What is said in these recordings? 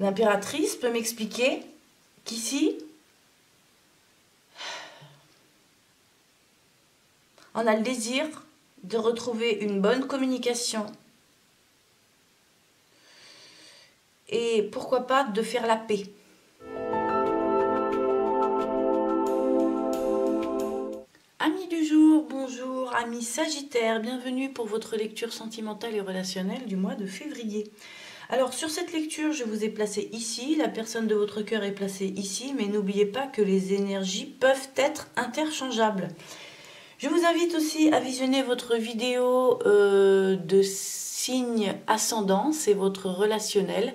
L'impératrice peut m'expliquer qu'ici, on a le désir de retrouver une bonne communication et pourquoi pas de faire la paix. Amis du jour, bonjour, amis Sagittaire, bienvenue pour votre lecture sentimentale et relationnelle du mois de février. Alors sur cette lecture, je vous ai placé ici, la personne de votre cœur est placée ici, mais n'oubliez pas que les énergies peuvent être interchangeables. Je vous invite aussi à visionner votre vidéo euh, de signe ascendant, c'est votre relationnel,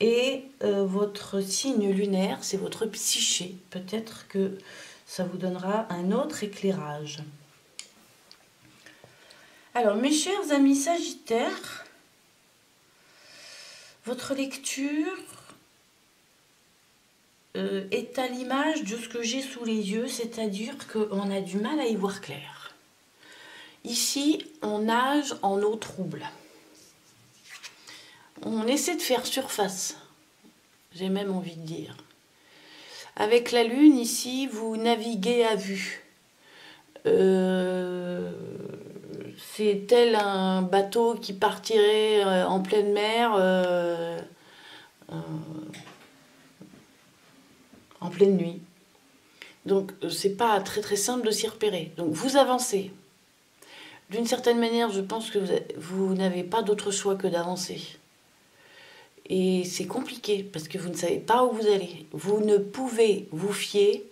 et euh, votre signe lunaire, c'est votre psyché. Peut-être que ça vous donnera un autre éclairage. Alors, mes chers amis Sagittaires, votre lecture euh, est à l'image de ce que j'ai sous les yeux, c'est-à-dire qu'on a du mal à y voir clair. Ici, on nage en eau trouble. On essaie de faire surface, j'ai même envie de dire. Avec la lune, ici, vous naviguez à vue. Euh, tel un bateau qui partirait euh, en pleine mer euh, en pleine nuit. Donc c'est pas très très simple de s'y repérer. Donc vous avancez. D'une certaine manière, je pense que vous n'avez pas d'autre choix que d'avancer. Et c'est compliqué parce que vous ne savez pas où vous allez. Vous ne pouvez vous fier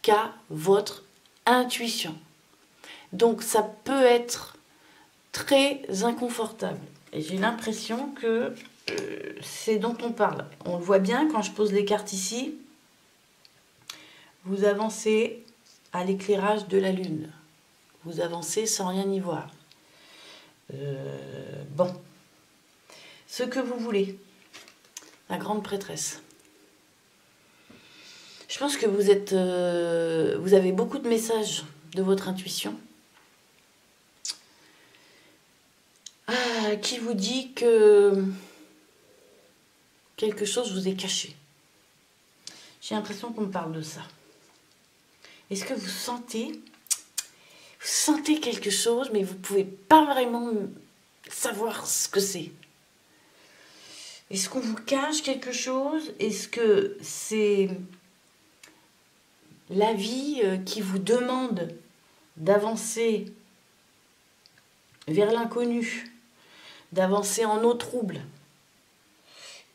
qu'à votre intuition. Donc ça peut être très inconfortable. Et j'ai l'impression que euh, c'est dont on parle. On le voit bien quand je pose les cartes ici. Vous avancez à l'éclairage de la lune. Vous avancez sans rien y voir. Euh, bon. Ce que vous voulez la grande prêtresse. Je pense que vous êtes, euh, vous avez beaucoup de messages de votre intuition. Ah, qui vous dit que quelque chose vous est caché? J'ai l'impression qu'on me parle de ça. Est-ce que vous sentez, vous sentez quelque chose, mais vous ne pouvez pas vraiment savoir ce que c'est? Est-ce qu'on vous cache quelque chose? Est-ce que c'est la vie euh, qui vous demande d'avancer vers l'inconnu, d'avancer en eau trouble,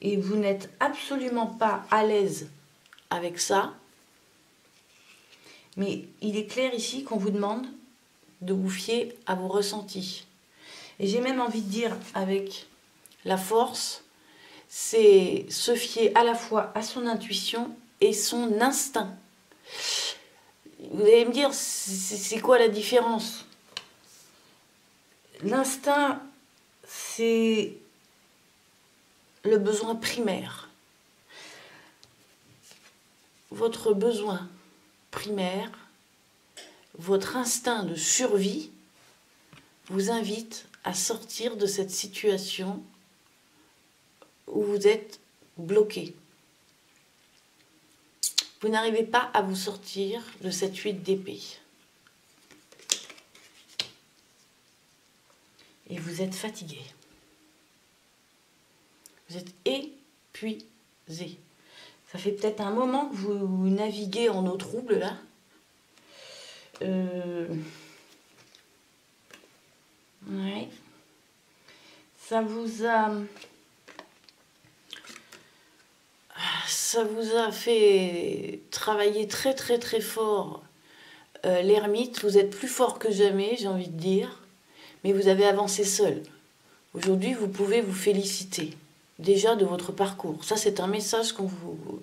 et vous n'êtes absolument pas à l'aise avec ça, mais il est clair ici qu'on vous demande de vous fier à vos ressentis. Et j'ai même envie de dire avec la force, c'est se fier à la fois à son intuition et son instinct. Vous allez me dire, c'est quoi la différence? L'instinct, c'est le besoin primaire. Votre besoin primaire, votre instinct de survie vous invite à sortir de cette situation où vous êtes bloqué. Vous n'arrivez pas à vous sortir de cette huile d'épée. Et vous êtes fatigué. Vous êtes épuisé. Ça fait peut-être un moment que vous naviguez en eau trouble là. Euh... Ouais. Ça vous a ça vous a fait travailler très très très fort euh, l'ermite. Vous êtes plus fort que jamais, j'ai envie de dire, mais vous avez avancé seul. Aujourd'hui, vous pouvez vous féliciter déjà de votre parcours. Ça, c'est un message qu'on vous,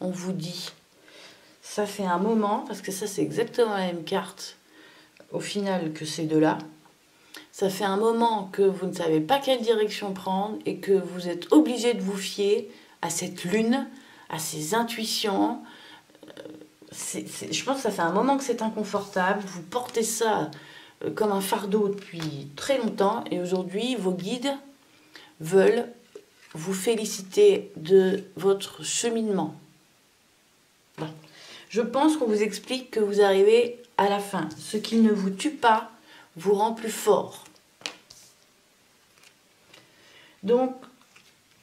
on vous dit. Ça fait un moment, parce que ça, c'est exactement la même carte au final que ces deux-là. Ça fait un moment que vous ne savez pas quelle direction prendre et que vous êtes obligé de vous fier à cette lune à ses intuitions. Euh, je pense que ça fait un moment que c'est inconfortable. Vous portez ça comme un fardeau depuis très longtemps et aujourd'hui, vos guides veulent vous féliciter de votre cheminement. Je pense qu'on vous explique que vous arrivez à la fin. Ce qui ne vous tue pas vous rend plus fort. Donc,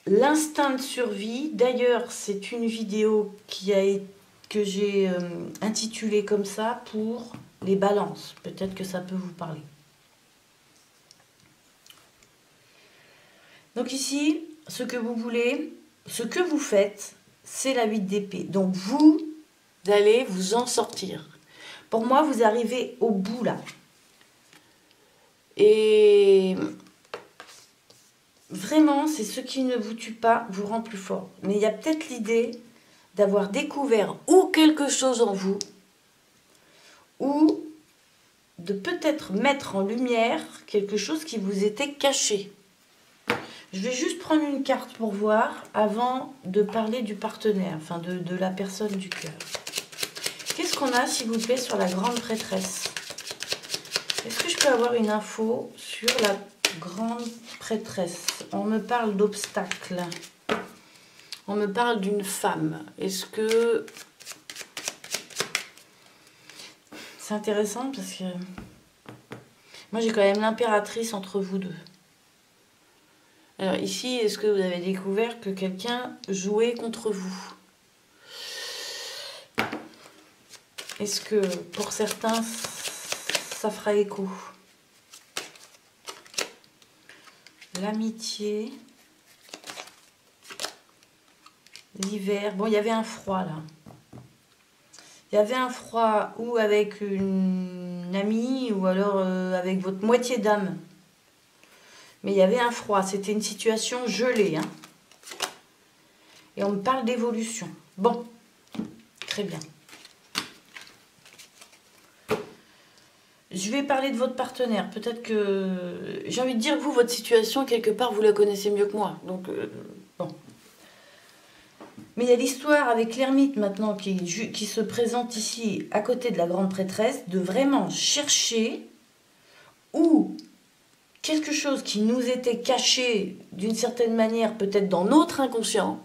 l'instinct de survie, d'ailleurs, c'est une vidéo qui a, que j'ai euh, intitulée comme ça pour les balances. Peut-être que ça peut vous parler. Donc ici, ce que vous voulez, ce que vous faites, c'est la 8 d'épée. Donc vous allez vous en sortir. Pour moi, vous arrivez au bout là. Et vraiment, c'est ce qui ne vous tue pas vous rend plus fort. Mais il y a peut-être l'idée d'avoir découvert ou quelque chose en vous, ou de peut-être mettre en lumière quelque chose qui vous était caché. Je vais juste prendre une carte pour voir avant de parler du partenaire, enfin de, de la personne du cœur. Qu'est-ce qu'on a, s'il vous plaît, sur la grande prêtresse? Est-ce que je peux avoir une info sur la grande prêtresse? On me parle d'obstacles. On me parle d'une femme. Est-ce que... C'est intéressant parce que... Moi, j'ai quand même l'impératrice entre vous deux. Alors ici, est-ce que vous avez découvert que quelqu'un jouait contre vous? Est-ce que pour certains, ça fera écho? L'amitié. L'hiver. Bon, il y avait un froid là. Il y avait un froid ou avec une amie ou alors euh, avec votre moitié d'âme. Mais il y avait un froid. C'était une situation gelée. Hein. Et on me parle d'évolution. Bon, très bien. Je vais parler de votre partenaire. Peut-être que... J'ai envie de dire, vous, votre situation, quelque part, vous la connaissez mieux que moi. Donc, euh. Mais il y a l'histoire avec l'ermite maintenant qui, se présente ici à côté de la grande prêtresse, de vraiment chercher où quelque chose qui nous était caché d'une certaine manière, peut-être dans notre inconscient.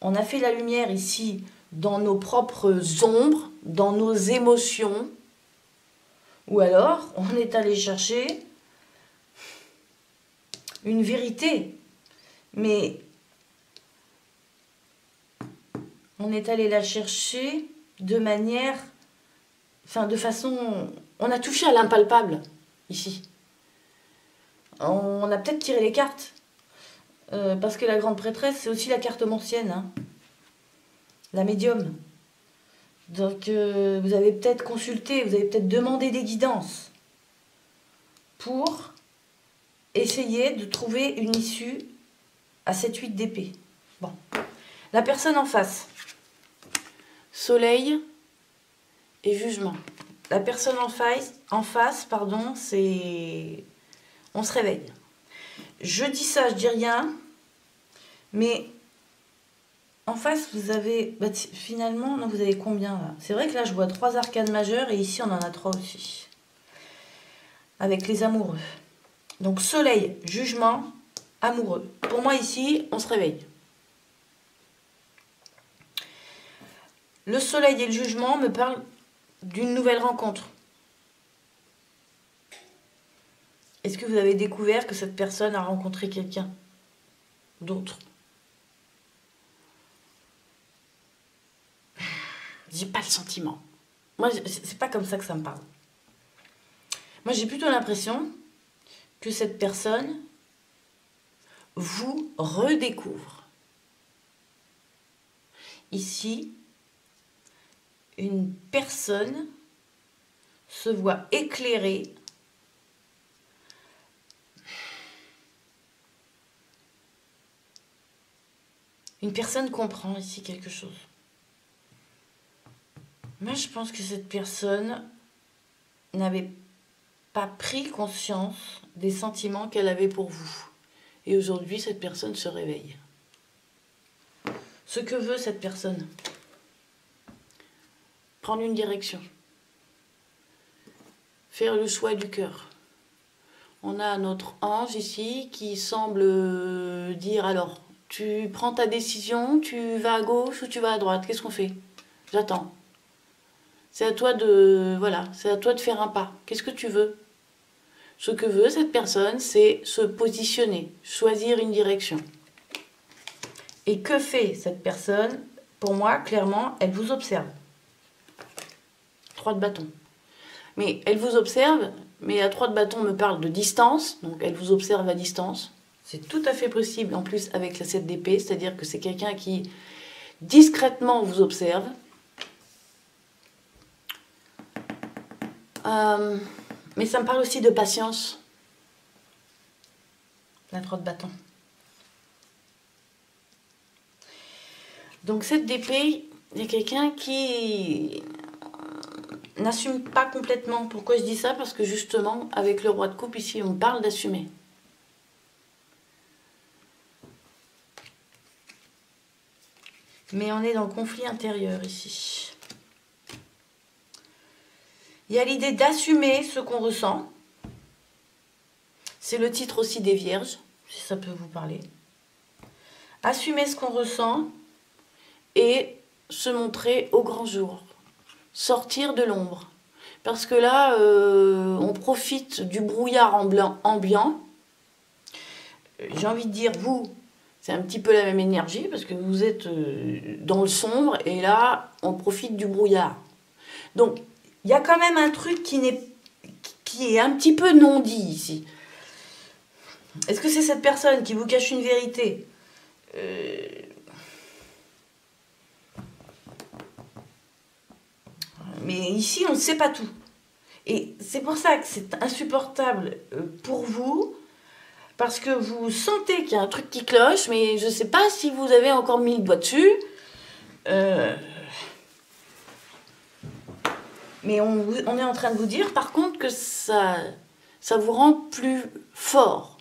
On a fait la lumière ici dans nos propres ombres, dans nos émotions. Ou alors, on est allé chercher une vérité. Mais on est allé la chercher de manière, enfin de façon, on a touché à l'impalpable ici on a peut-être tiré les cartes. Euh, parce que la grande prêtresse, c'est aussi la carte ancienne. Hein. La médium. Donc, euh, vous avez peut-être consulté, vous avez peut-être demandé des guidances pour essayer de trouver une issue à cette 8 d'épée. Bon. La personne en face. Soleil et jugement. La personne en face, pardon, c'est on se réveille. Je dis ça, je dis rien, mais en face, vous avez, bah, finalement, vous avez combien là? C'est vrai que là, je vois trois arcades majeures et ici, on en a trois aussi. Avec les amoureux. Donc, soleil, jugement, amoureux. Pour moi, ici, on se réveille. Le soleil et le jugement me parlent d'une nouvelle rencontre. Est-ce que vous avez découvert que cette personne a rencontré quelqu'un d'autre? J'ai pas le sentiment. Moi, c'est pas comme ça que ça me parle. Moi, j'ai plutôt l'impression que cette personne vous redécouvre. Ici, une personne se voit éclairée Une personne comprend ici quelque chose. Moi, je pense que cette personne n'avait pas pris conscience des sentiments qu'elle avait pour vous. Et aujourd'hui, cette personne se réveille. Ce que veut cette personne? Prendre une direction. Faire le choix du cœur. On a notre ange ici qui semble euh, dire alors, tu prends ta décision, tu vas à gauche ou tu vas à droite, qu'est-ce qu'on fait? J'attends. C'est à toi de voilà, c'est à toi de faire un pas. Qu'est-ce que tu veux? Ce que veut cette personne, c'est se positionner, choisir une direction. Et que fait cette personne? Pour moi, clairement, elle vous observe. De bâton. Mais elle vous observe, mais à trois de bâton me parle de distance, donc elle vous observe à distance. C'est tout à fait possible en plus avec la 7 d'épée, c'est-à-dire que c'est quelqu'un qui discrètement vous observe. Euh, mais ça me parle aussi de patience. La 3 de bâton. Donc cette d'épée, il y a quelqu'un qui n'assume pas complètement. Pourquoi je dis ça? Parce que justement, avec le roi de coupe ici, on parle d'assumer. Mais on est dans le conflit intérieur ici. Il y a l'idée d'assumer ce qu'on ressent. C'est le titre aussi des Vierges, si ça peut vous parler. Assumer ce qu'on ressent et se montrer au grand jour sortir de l'ombre. Parce que là, euh, on profite du brouillard ambiant. J'ai envie de dire, vous, c'est un petit peu la même énergie, parce que vous êtes euh, dans le sombre, et là, on profite du brouillard. Donc, il y a quand même un truc qui, est, qui est un petit peu non dit ici. Est-ce que c'est cette personne qui vous cache une vérité? Euh, Mais ici, on ne sait pas tout. Et c'est pour ça que c'est insupportable euh, pour vous, parce que vous sentez qu'il y a un truc qui cloche, mais je ne sais pas si vous avez encore mis le doigt dessus. Euh, mais on, est en train de vous dire, par contre, que ça, ça vous rend plus fort.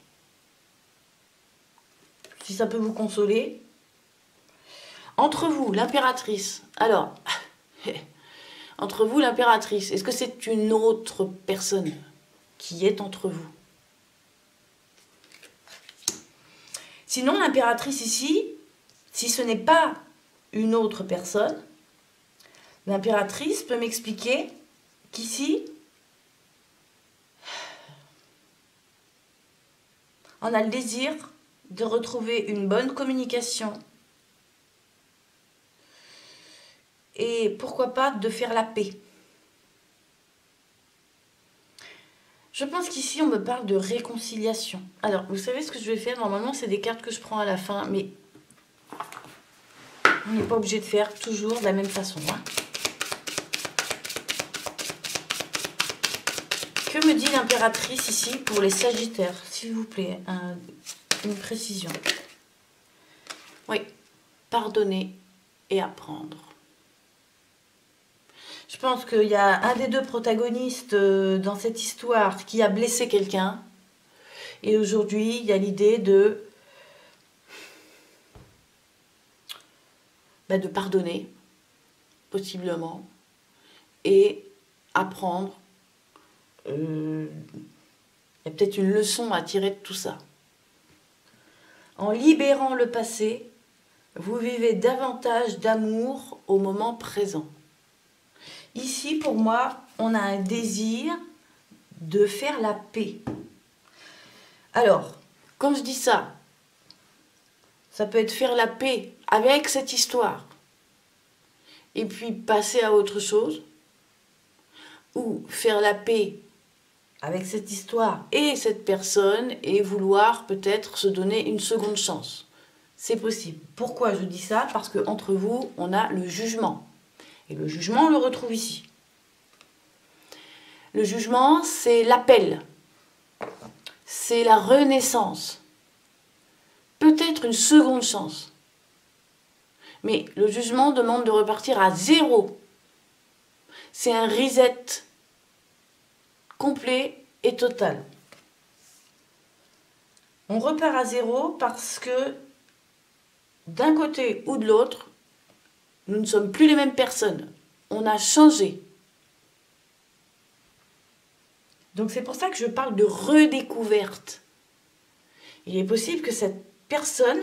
Si ça peut vous consoler. Entre vous, l'impératrice. Alors, Entre vous, l'impératrice, est-ce que c'est une autre personne qui est entre vous? Sinon, l'impératrice ici, si ce n'est pas une autre personne, l'impératrice peut m'expliquer qu'ici, on a le désir de retrouver une bonne communication et pourquoi pas de faire la paix. Je pense qu'ici on me parle de réconciliation. Alors, vous savez ce que je vais faire? Normalement, c'est des cartes que je prends à la fin, mais on n'est pas obligé de faire toujours de la même façon. Hein. Que me dit l'impératrice ici pour les sagittaires? S'il vous plaît, une précision. Oui, pardonner et apprendre. Je pense qu'il y a un des deux protagonistes euh, dans cette histoire qui a blessé quelqu'un. Et aujourd'hui, il y a l'idée de, bah, de pardonner, possiblement, et apprendre. Euh, il y a peut-être une leçon à tirer de tout ça. En libérant le passé, vous vivez davantage d'amour au moment présent. Ici, pour moi, on a un désir de faire la paix. Alors, quand je dis ça, ça peut être faire la paix avec cette histoire et puis passer à autre chose, ou faire la paix avec cette histoire et cette personne et vouloir peut-être se donner une seconde chance. C'est possible. Pourquoi je dis ça? Parce que entre vous, on a le jugement. Et le jugement, on le retrouve ici. Le jugement, c'est l'appel. C'est la renaissance. Peut-être une seconde chance. Mais le jugement demande de repartir à zéro. C'est un reset complet et total. On repart à zéro parce que d'un côté ou de l'autre, nous ne sommes plus les mêmes personnes. On a changé. Donc c'est pour ça que je parle de redécouverte. Il est possible que cette personne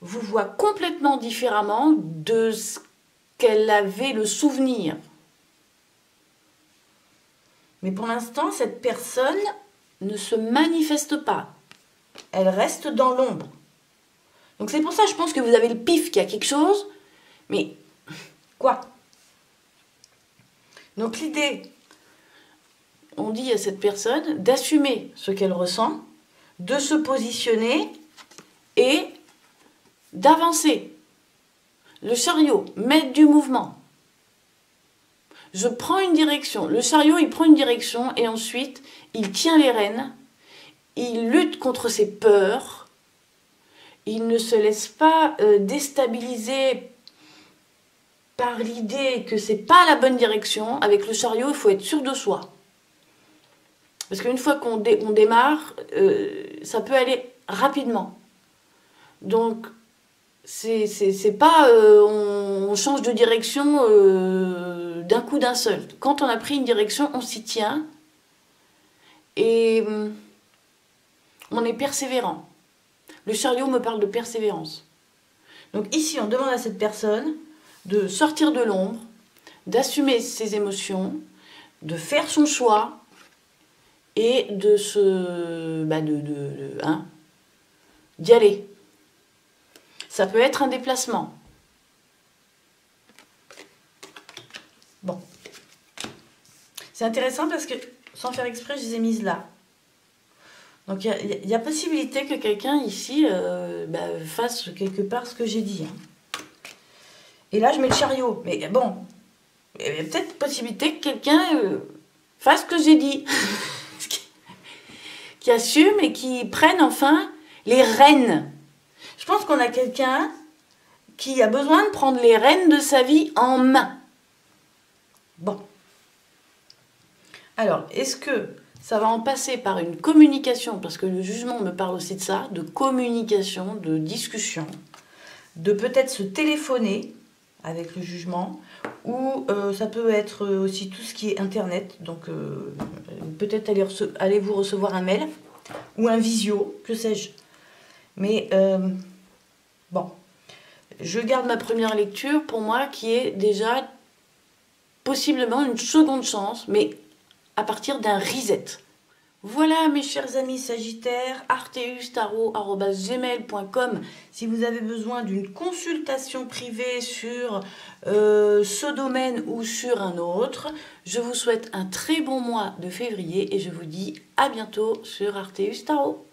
vous voit complètement différemment de ce qu'elle avait le souvenir. Mais pour l'instant, cette personne ne se manifeste pas. Elle reste dans l'ombre. Donc c'est pour ça, je pense que vous avez le pif qu'il y a quelque chose, mais quoi? Donc l'idée, on dit à cette personne d'assumer ce qu'elle ressent, de se positionner et d'avancer. Le chariot, mettre du mouvement. Je prends une direction. Le chariot, il prend une direction et ensuite, il tient les rênes. Il lutte contre ses peurs. Il ne se laisse pas euh, déstabiliser par l'idée que c'est pas la bonne direction. Avec le chariot, il faut être sûr de soi. Parce qu'une fois qu'on démarre, euh, ça peut aller rapidement. Donc, c'est pas euh, on, change de direction euh, d'un coup d'un seul. Quand on a pris une direction, on s'y tient et hum, on est persévérant. Le chariot me parle de persévérance. Donc ici, on demande à cette personne de sortir de l'ombre, d'assumer ses émotions, de faire son choix et de se bah de, de, hein, d'y aller. Ça peut être un déplacement. Bon. C'est intéressant parce que, sans faire exprès, je les ai mises là. Donc il y, a possibilité que quelqu'un ici euh, bah, fasse quelque part ce que j'ai dit. Hein. Et là, je mets le chariot. Mais bon, il y a peut-être possibilité que quelqu'un euh, fasse ce que j'ai dit. qui assume et qui prenne enfin les rênes je pense qu'on a quelqu'un qui a besoin de prendre les rênes de sa vie en main. Bon. Alors, est-ce que ça va en passer par une communication, parce que le jugement me parle aussi de ça, de communication, de discussion, de peut-être se téléphoner avec le jugement, ou euh, ça peut être aussi tout ce qui est Internet, donc euh, peut-être allez-vous recevoir un mail, ou un visio, que sais-je. Mais euh, bon, je garde ma première lecture pour moi qui est déjà possiblement une seconde chance, mais à partir d'un reset. Voilà mes chers amis sagittaires, arteustaro.gmail.com si vous avez besoin d'une consultation privée sur euh, ce domaine ou sur un autre. Je vous souhaite un très bon mois de février et je vous dis à bientôt sur Arteus Tarot.